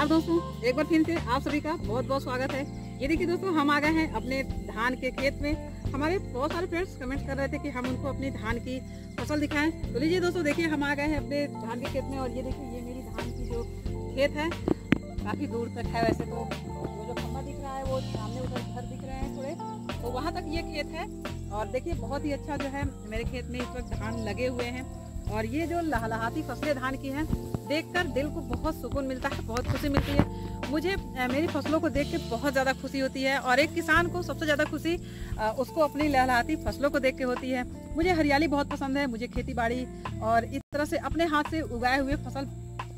नमस्कार दोस्तों, एक बार फिर से आप सभी का बहुत बहुत स्वागत है। ये देखिए दोस्तों, हम आ गए हैं अपने धान के खेत में। हमारे बहुत सारे फ्रेंड्स कमेंट कर रहे थे कि हम उनको अपनी धान की फ़सल दिखाएँ। तो लीजिए दोस्तों, देखिए हम आ गए हैं अपने धान के खेत में और ये देखिए, ये मेरी धान की जो खेत है, काफ़ी दूर तक है वैसे तो। वो जो खम्बा दिख रहा है, वो सामने उधर घर दिख रहे हैं थोड़े। तो वहाँ तक ये खेत है। और देखिए, बहुत ही अच्छा जो है मेरे खेत में इस वक्त धान लगे हुए हैं। और ये जो लहलहाती फ़सलें धान की हैं, देखकर दिल को बहुत सुकून मिलता है, बहुत खुशी मिलती है। मुझे मेरी फ़सलों को देख के बहुत ज़्यादा खुशी होती है और एक किसान को सबसे ज़्यादा खुशी उसको अपनी लहलहाती फ़सलों को देख के होती है। मुझे हरियाली बहुत पसंद है, मुझे खेती बाड़ी और इस तरह से अपने हाथ से उगाए हुए फ़सल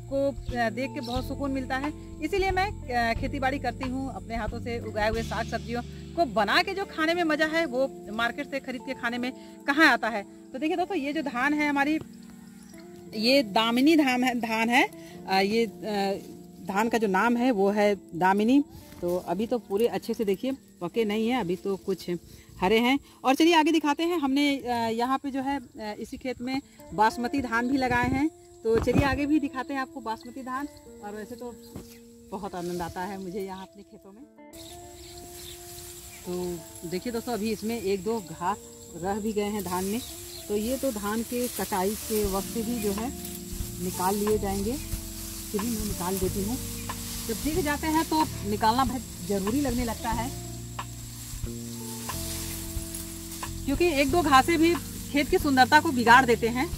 को देख के बहुत सुकून मिलता है। इसीलिए मैं खेती बाड़ी करती हूँ, अपने हाथों से उगाए हुए साग सब्जियों को बना के जो खाने में मज़ा है, वो मार्केट से खरीद के खाने में कहाँ आता है? तो देखिए दोस्तों, ये जो धान है हमारी ये दामिनी धाम है, धान है। ये धान का जो नाम है, वो है दामिनी। तो अभी तो पूरे अच्छे से देखिए, पके नहीं है, अभी तो कुछ हरे हैं। और चलिए आगे दिखाते हैं, हमने यहाँ पे जो है इसी खेत में बासमती धान भी लगाए हैं। तो चलिए आगे भी दिखाते हैं आपको बासमती धान। और वैसे तो बहुत आनंद आता है मुझे यहाँ अपने खेतों में। तो देखिए दोस्तों, अभी इसमें एक दो घास रह भी गए हैं धान में। तो ये तो धान के कटाई के वक्त ही जो है निकाल लिए जाएँगे। फिर मैं निकाल देती हूँ। जब दिख जाते हैं तो निकालना बहुत ज़रूरी लगने लगता है। क्योंकि एक दो घासें भी खेत की सुंदरता को बिगाड़ देते हैं।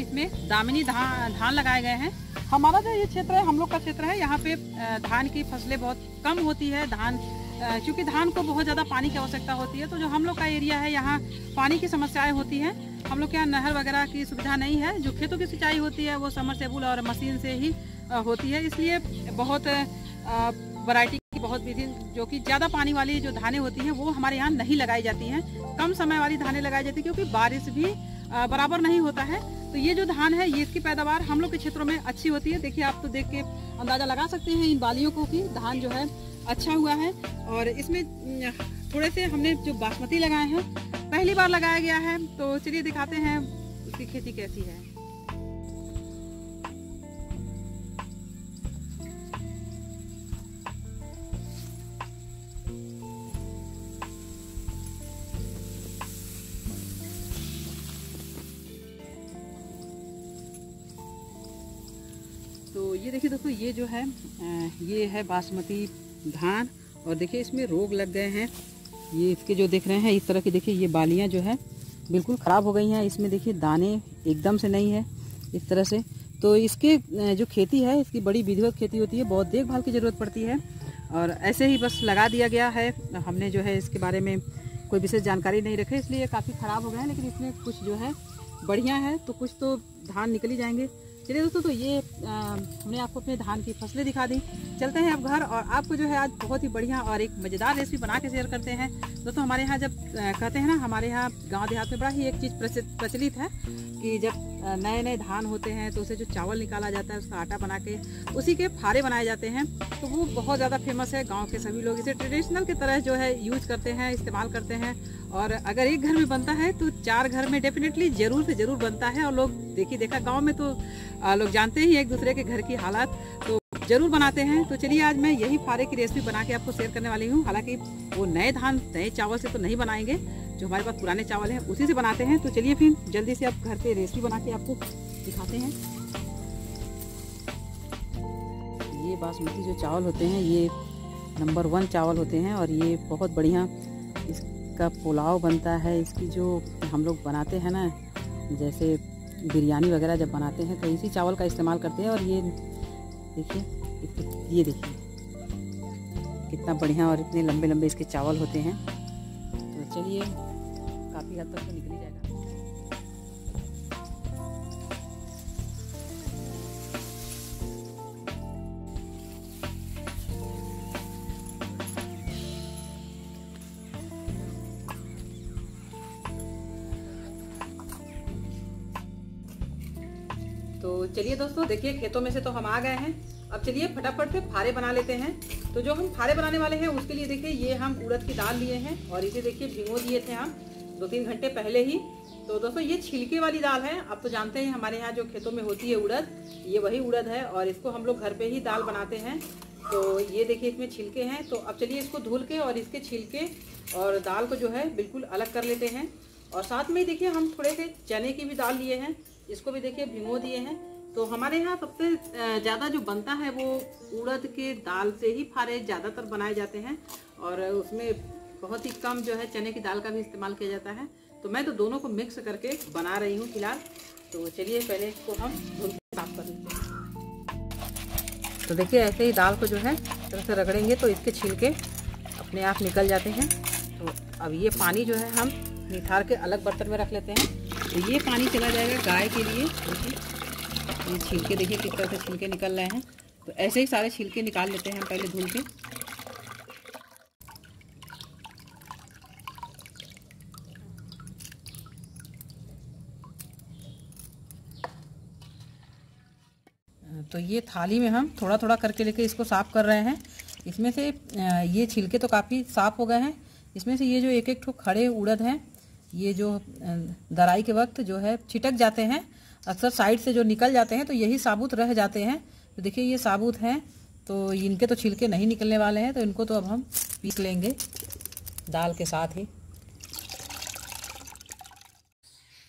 इसमें दामिनी धान धान लगाए गए हैं। हमारा जो ये क्षेत्र है, हम लोग का क्षेत्र है, यहाँ पे धान की फ़सलें बहुत कम होती है, धान क्योंकि धान को बहुत ज़्यादा पानी की आवश्यकता होती है तो जो हम लोग का एरिया है, यहाँ पानी की समस्याएँ होती हैं। हम लोग के यहाँ नहर वगैरह की सुविधा नहीं है, जो खेतों की सिंचाई होती है, वो समरसेबुल और मशीन से ही होती है। इसलिए बहुत वैरायटी की बहुत विधि, जो कि ज़्यादा पानी वाली जो धानें होती हैं, वो हमारे यहाँ नहीं लगाई जाती हैं। कम समय वाली धानें लगाई जाती हैं, क्योंकि बारिश भी बराबर नहीं होता है। तो ये जो धान है, ये इसकी पैदावार हम लोग के क्षेत्रों में अच्छी होती है। देखिए, आप तो देख के अंदाज़ा लगा सकते हैं इन बालियों को कि धान जो है अच्छा हुआ है। और इसमें थोड़े से हमने जो बासमती लगाए हैं, पहली बार लगाया गया है। तो चलिए दिखाते हैं उसकी खेती कैसी है। ये देखिए दोस्तों, ये जो है ये है बासमती धान, और देखिए इसमें रोग लग गए हैं। ये इसके जो देख रहे हैं, इस तरह की देखिए ये बालियाँ जो है, बिल्कुल ख़राब हो गई हैं। इसमें देखिए दाने एकदम से नहीं है, इस तरह से। तो इसके जो खेती है, इसकी बड़ी विधिवत खेती होती है, बहुत देखभाल की ज़रूरत पड़ती है। और ऐसे ही बस लगा दिया गया है। हमने जो है इसके बारे में कोई विशेष जानकारी नहीं रखे, इसलिए काफ़ी ख़राब हो गए हैं, लेकिन इसमें कुछ जो है, बढ़िया है। तो कुछ तो धान निकल ही जाएँगे। चलिए दोस्तों तो ये हमने आपको अपने धान की फ़सलें दिखा दी। चलते हैं अब घर और आपको जो है आज बहुत ही बढ़िया और एक मज़ेदार रेसिपी बना के शेयर करते हैं। दोस्तों, हमारे यहाँ जब कहते हैं ना, हमारे यहाँ गाँव देहात में बड़ा ही एक चीज़ प्रचलित है कि जब नए नए धान होते हैं तो उसे जो चावल निकाला जाता है, उसका आटा बना के, उसी के फारे बनाए जाते हैं। तो वो बहुत ज़्यादा फ़ेमस है, गाँव के सभी लोग इसे ट्रेडिशनल की तरह जो है यूज़ करते हैं, इस्तेमाल करते हैं। और अगर एक घर में बनता है तो चार घर में डेफिनेटली ज़रूर से ज़रूर बनता है। और लोग देखिए देखा, गाँव में तो लोग जानते ही एक दूसरे के घर की हालात तो ज़रूर बनाते हैं। तो चलिए, आज मैं यही फारे की रेसिपी बना के आपको शेयर करने वाली हूँ। हालाँकि वो नए धान, नए चावल से तो नहीं बनाएँगे, जो हमारे पास पुराने चावल हैं, उसी से बनाते हैं। तो चलिए फिर जल्दी से आप घर पे रेसिपी बना के आपको दिखाते हैं। ये बासमती जो चावल होते हैं, ये नंबर वन चावल होते हैं और ये बहुत बढ़िया इसका पुलाव बनता है। इसकी जो हम लोग बनाते हैं ना, जैसे बिरयानी वगैरह जब बनाते हैं तो इसी चावल का इस्तेमाल करते हैं और ये देखिए ये देखिए। कितना बढ़िया और इतने लंबे लंबे इसके चावल होते हैं। तो चलिए, काफ़ी हद तक तो निकली ही तो चलिए दोस्तों, देखिए, खेतों में से तो हम आ गए हैं। अब चलिए फटाफट से फारे बना लेते हैं। तो जो हम फारे बनाने वाले हैं, उसके लिए देखिए, ये हम उड़द की दाल लिए हैं और इसे देखिए, भिगो दिए थे हम दो तीन घंटे पहले ही। तो दोस्तों, ये छिलके वाली दाल है। आप तो जानते हैं, हमारे यहाँ जो खेतों में होती है उड़द, ये वही उड़द है और इसको हम लोग घर पे ही दाल बनाते हैं। तो ये देखिए, इसमें छिलके हैं। तो अब चलिए इसको धुल के और इसके छिलके और दाल को जो है, बिल्कुल अलग कर लेते हैं। और साथ में देखिए, हम थोड़े से चने की भी दाल लिए हैं। इसको भी देखिए, भिगो दिए हैं। तो हमारे यहाँ सबसे ज़्यादा जो बनता है वो उड़द के दाल से ही फारे ज़्यादातर बनाए जाते हैं और उसमें बहुत ही कम जो है चने की दाल का भी इस्तेमाल किया जाता है। तो मैं तो दोनों को मिक्स करके बना रही हूँ फ़िलहाल। तो चलिए, पहले इसको हम धुल साफ़ कर लेते हैं। तो देखिए, ऐसे ही दाल को जो है तरह से रगड़ेंगे तो इसके छिलके अपने आप निकल जाते हैं। तो अब ये पानी जो है हम निथार के अलग बर्तन में रख लेते हैं। तो ये पानी चला जाएगा गाय के लिए ये छिलके, देखिए किस तरह से छिलके निकल रहे हैं। तो ऐसे ही सारे छिलके निकाल लेते हैं हम पहले धुल के। तो ये थाली में हम थोड़ा थोड़ा करके लेके इसको साफ़ कर रहे हैं। इसमें से ये छिलके तो काफ़ी साफ़ हो गए हैं। इसमें से ये जो एक एक ठो खड़े उड़द हैं ये जो दराई के वक्त जो है, छिटक जाते हैं, अक्सर साइड से जो निकल जाते हैं तो यही साबुत रह जाते हैं। तो देखिए, ये साबुत हैं तो इनके तो छिलके नहीं निकलने वाले हैं तो इनको तो अब हम पीस लेंगे दाल के साथ ही।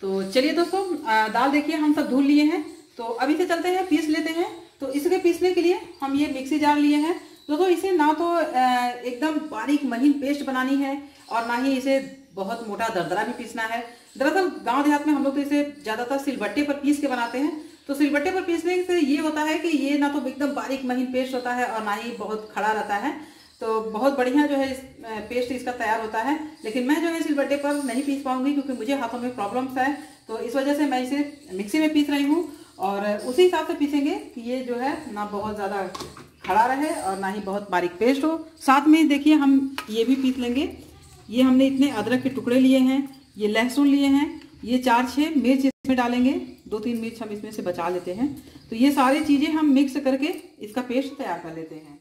तो चलिए दोस्तों दाल देखिए, हम सब धुल लिए हैं। तो अभी से चलते हैं, पीस लेते हैं। तो इसके पीसने के लिए हम ये मिक्सी जार लिए हैं। दोस्तों, इसे ना तो एकदम बारीक महीन पेस्ट बनानी है, और ना ही इसे बहुत मोटा दरदरा भी पीसना है। दरअसल गाँव देहात में हम लोग तो इसे ज़्यादातर सिलबट्टे पर पीस के बनाते हैं। तो सिलबट्टे पर पीसने से ये होता है कि ये ना तो एकदम बारीक महीन पेस्ट होता है और ना ही बहुत खड़ा रहता है। तो बहुत बढ़िया जो है इस पेस्ट इसका तैयार होता है। लेकिन मैं जो है सिलबट्टे पर नहीं पीस पाऊँगी क्योंकि मुझे हाथों में प्रॉब्लम्स है। तो इस वजह से मैं इसे मिक्सी में पीस रही हूँ और उसी हिसाब से पीसेंगे कि ये जो है ना बहुत ज़्यादा खड़ा रहे और ना ही बहुत बारीक पेस्ट हो। साथ में देखिए हम ये भी पीस लेंगे। ये हमने इतने अदरक के टुकड़े लिए हैं, ये लहसुन लिए हैं, ये चार छः मिर्च इसमें डालेंगे, दो तीन मिर्च हम इसमें से बचा लेते हैं। तो ये सारी चीज़ें हम मिक्स करके इसका पेस्ट तैयार कर लेते हैं।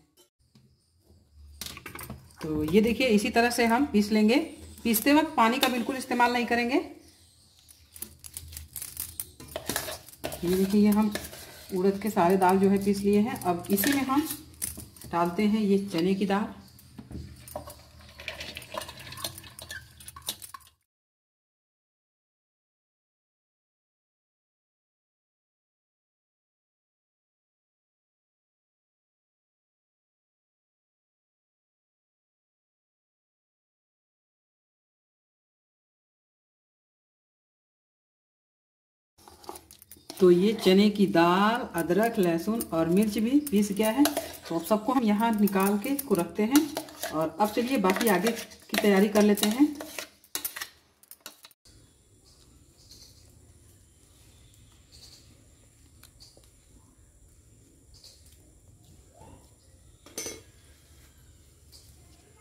तो ये देखिए, इसी तरह से हम पीस लेंगे। पीसते वक्त पानी का बिल्कुल इस्तेमाल नहीं करेंगे। ये देखिए, ये हम उड़द के सारे दाल जो है पीस लिए हैं। अब इसी में हम डालते हैं ये चने की दाल। तो ये चने की दाल, अदरक, लहसुन और मिर्च भी पीस गया है। तो अब सबको हम यहाँ निकाल के इसको रखते हैं। और अब चलिए बाकी आगे की तैयारी कर लेते हैं।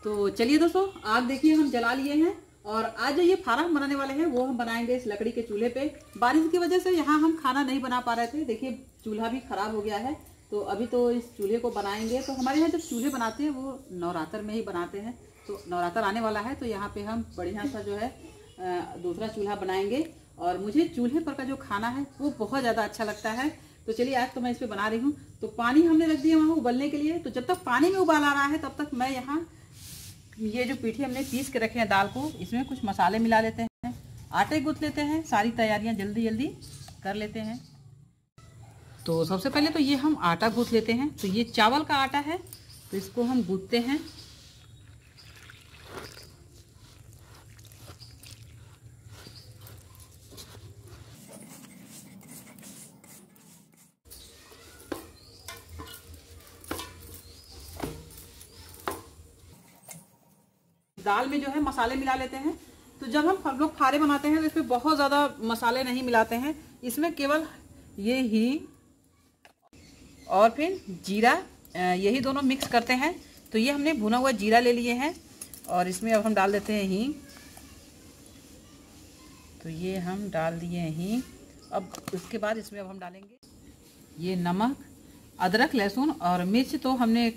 तो चलिए दोस्तों, आग देखिए, हम जला लिए हैं। और आज जो ये फारा हम बनाने वाले हैं, वो हम बनाएँगे इस लकड़ी के चूल्हे पे। बारिश की वजह से यहाँ हम खाना नहीं बना पा रहे थे। देखिए, चूल्हा भी खराब हो गया है। तो अभी तो इस चूल्हे को बनाएँगे। तो हमारे यहाँ जब चूल्हे बनाते हैं, वो नवरात्र में ही बनाते हैं। तो नवरात्र आने वाला है तो यहाँ पे हम बढ़िया सा जो है दूसरा चूल्हा बनाएँगे। और मुझे चूल्हे पर का जो खाना है, वो बहुत ज़्यादा अच्छा लगता है। तो चलिए, आज तो मैं इस पर बना रही हूँ। तो पानी हमने रख दिया वहाँ उबलने के लिए। तो जब तक पानी में उबाल आ रहा है, तब तक मैं यहाँ ये जो पीठी हमने पीस के रखे हैं दाल को, इसमें कुछ मसाले मिला लेते हैं। आटे गूथ लेते हैं, सारी तैयारियाँ जल्दी जल्दी कर लेते हैं। तो सबसे पहले तो ये हम आटा गूथ लेते हैं। तो ये चावल का आटा है तो इसको हम गूथते हैं। दाल में जो है मसाले मिला लेते हैं। तो जब हम हम लोग फारे बनाते हैं तो इसमें बहुत ज़्यादा मसाले नहीं मिलाते हैं। इसमें केवल ये ही और फिर जीरा यही दोनों मिक्स करते हैं। तो ये हमने भुना हुआ जीरा ले लिए हैं और इसमें अब हम डाल देते हैं हींग। तो ये हम डाल दिए हींग। अब उसके बाद इसमें अब हम डालेंगे ये नमक, अदरक, लहसुन और मिर्च। तो हमने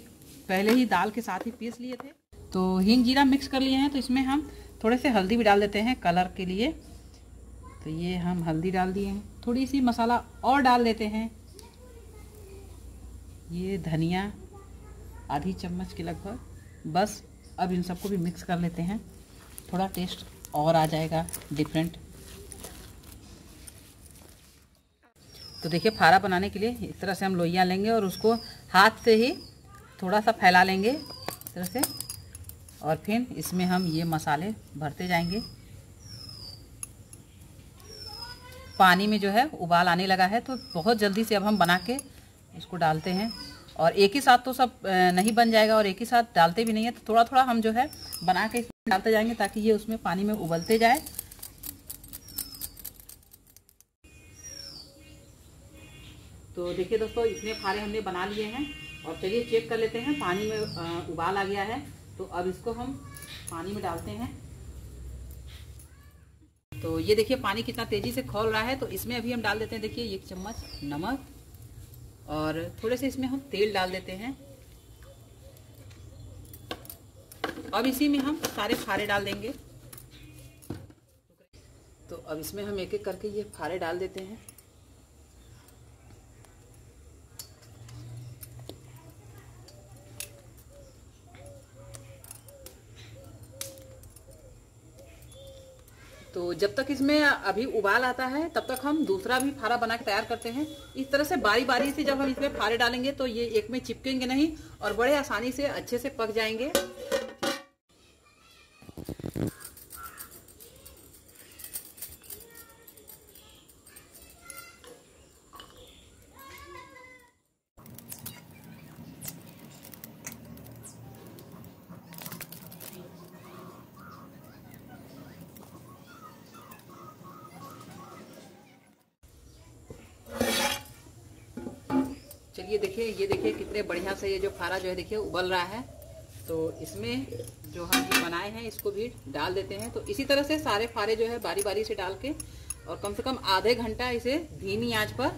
पहले ही दाल के साथ ही पीस लिए थे। तो हिंग जीरा मिक्स कर लिए हैं तो इसमें हम थोड़े से हल्दी भी डाल देते हैं कलर के लिए। तो ये हम हल्दी डाल दिए हैं। थोड़ी सी मसाला और डाल देते हैं। ये धनिया, आधी चम्मच के लगभग। बस, अब इन सबको भी मिक्स कर लेते हैं। थोड़ा टेस्ट और आ जाएगा डिफरेंट तो देखिए, फारा बनाने के लिए इस तरह से हम लोइयाँ लेंगे और उसको हाथ से ही थोड़ा सा फैला लेंगे। इस तरह से और फिर इसमें हम ये मसाले भरते जाएँगे। पानी में जो है उबाल आने लगा है तो बहुत जल्दी से अब हम बना के इसको डालते हैं। और एक ही साथ तो सब नहीं बन जाएगा और एक ही साथ डालते भी नहीं है तो थोड़ा थोड़ा हम जो है बना के डालते जाएँगे ताकि ये उसमें पानी में उबलते जाए। तो देखिए दोस्तों, इतने फारे हमने बना लिए हैं। और चलिए चेक कर लेते हैं, पानी में उबाल आ गया है। तो अब इसको हम पानी में डालते हैं। तो ये देखिए, पानी कितना तेज़ी से खोल रहा है। तो इसमें अभी हम डाल देते हैं, देखिए, एक चम्मच नमक और थोड़े से इसमें हम तेल डाल देते हैं। अब इसी में हम सारे फारे डाल देंगे। तो अब इसमें हम एक एक करके ये फारे डाल देते हैं। तो जब तक इसमें अभी उबाल आता है, तब तक हम दूसरा भी फारा बना के तैयार करते हैं। इस तरह से बारी बारी से जब हम इसमें फारे डालेंगे तो ये एक में चिपकेंगे नहीं और बड़े आसानी से अच्छे से पक जाएँगे। देखिए, ये देखिए कितने बढ़िया से ये जो फारा जो है देखिए उबल रहा है। तो इसमें जो हम हाँ बनाए हैं, इसको भी डाल देते हैं। तो इसी तरह से सारे फारे जो है बारी बारी से डाल के और कम से कम आधे घंटा इसे धीमी आँच पर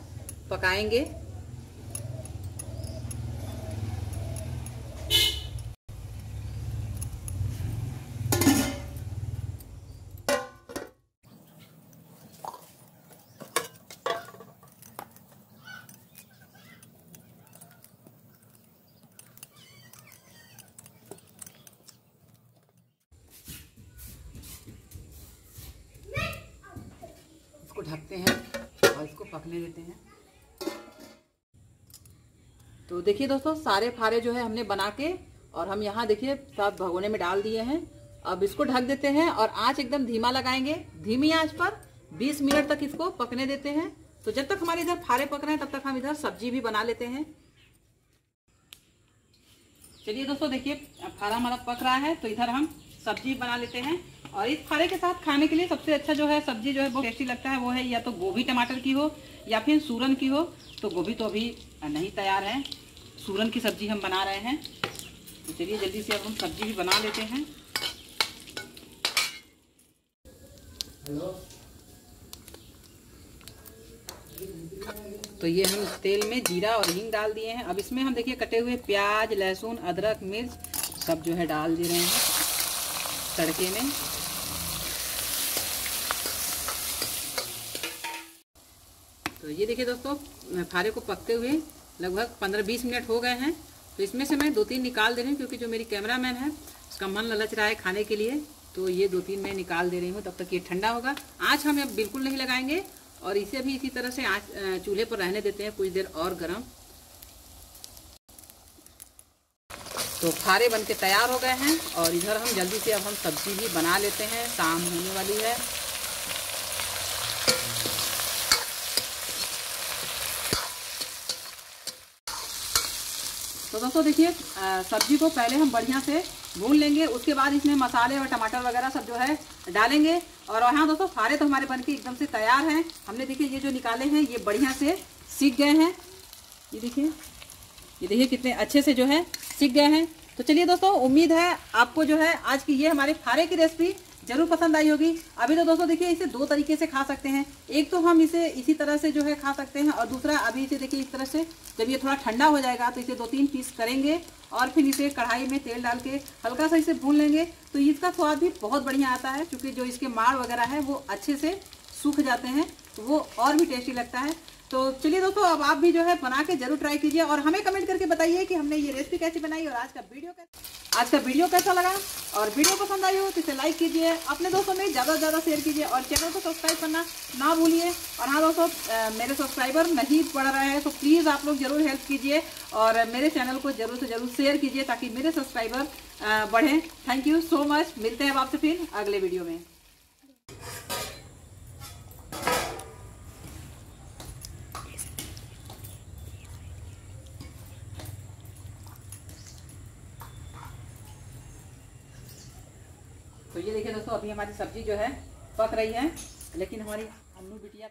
पकाएँगे। ढकते हैं और इसको पकने देते हैं। तो देखिए दोस्तों, सारे फारे जो है हमने बना के और हम यहाँ देखिए सब भगोने में डाल दिए हैं। अब इसको ढक देते हैं और आँच एकदम धीमा लगाएँगे। धीमी आँच पर 20 मिनट तक इसको पकने देते हैं। तो जब तक हमारे इधर फारे पक रहे हैं, तब तक हम इधर सब्ज़ी भी बना लेते हैं। चलिए दोस्तों, देखिए फारा हमारा पक रहा है तो इधर हम सब्ज़ी बना लेते हैं। और इस खारे के साथ खाने के लिए सबसे अच्छा जो है सब्ज़ी जो है बहुत टेस्टी लगता है, वो है या तो गोभी टमाटर की हो या फिर सूरन की हो तो गोभी तो अभी नहीं तैयार है। सूरन की सब्ज़ी हम बना रहे हैं। तो चलिए जल्दी से अब हम सब्ज़ी भी बना लेते हैं। तो ये हम तेल में जीरा और हींग डाल दिए हैं। अब इसमें हम देखिए कटे हुए प्याज, लहसुन, अदरक, मिर्च सब जो है डाल दे रहे हैं तड़के में। तो ये देखिए दोस्तों फारे को पकते हुए लगभग 15-20 मिनट हो गए हैं। तो इसमें से मैं दो तीन निकाल दे रही हूँ क्योंकि जो मेरी कैमरा मैन है, उसका मन ललच रहा है खाने के लिए। तो ये दो तीन मैं निकाल दे रही हूँ, तब तक ये ठंडा होगा। आँच हम बिल्कुल नहीं लगाएँगे और इसे भी इसी तरह से आँच चूल्हे पर रहने देते हैं कुछ देर और गर्म। तो फारे बन के तैयार हो गए हैं और इधर हम जल्दी से अब हम सब्ज़ी भी बना लेते हैं। शाम होने वाली है। तो दोस्तों देखिए सब्ज़ी को पहले हम बढ़िया से भून लेंगे, उसके बाद इसमें मसाले और टमाटर वगैरह सब जो है डालेंगे। और यहाँ दोस्तों फारे तो हमारे बनके एकदम से तैयार हैं। हमने देखिए, ये जो निकाले हैं, ये बढ़िया से सीख गए हैं। ये देखिए ये देखिए कितने अच्छे से जो है सीख गए हैं। तो चलिए दोस्तों, उम्मीद है आपको जो है आज की ये हमारे फारे की रेसिपी ज़रूर पसंद आई होगी। अभी तो दोस्तों देखिए, इसे दो तरीके से खा सकते हैं। एक तो हम इसे इसी तरह से जो है खा सकते हैं और दूसरा अभी इसे देखिए, इस तरह से जब ये थोड़ा ठंडा हो जाएगा तो इसे दो तीन पीस करेंगे और फिर इसे कढ़ाई में तेल डाल के हल्का सा इसे भून लेंगे। तो इसका स्वाद भी बहुत बढ़िया आता है, क्योंकि जो इसके माड़ वगैरह है, वो अच्छे से सूख जाते हैं तो वो और भी टेस्टी लगता है। तो चलिए दोस्तों, अब आप भी जो है बना के ज़रूर ट्राई कीजिए और हमें कमेंट करके बताइए कि हमने ये रेसिपी कैसी बनाई और आज का वीडियो कैसा आज का वीडियो कैसा लगा। और वीडियो पसंद आई हो तो इसे लाइक कीजिए, अपने दोस्तों में ज़्यादा से ज़्यादा शेयर कीजिए और चैनल को सब्सक्राइब करना ना भूलिए। और हाँ दोस्तों मेरे सब्सक्राइबर नहीं बढ़ रहे हैं तो प्लीज़ आप लोग ज़रूर हेल्प कीजिए और मेरे चैनल को ज़रूर से ज़रूर शेयर कीजिए ताकि मेरे सब्सक्राइबर बढ़ें। थैंक यू सो मच मिलते हैं आपसे फिर अगले वीडियो में तो ये देखिए दोस्तों अभी हमारी सब्ज़ी जो है पक रही है लेकिन हमारी अन्नू बिटिया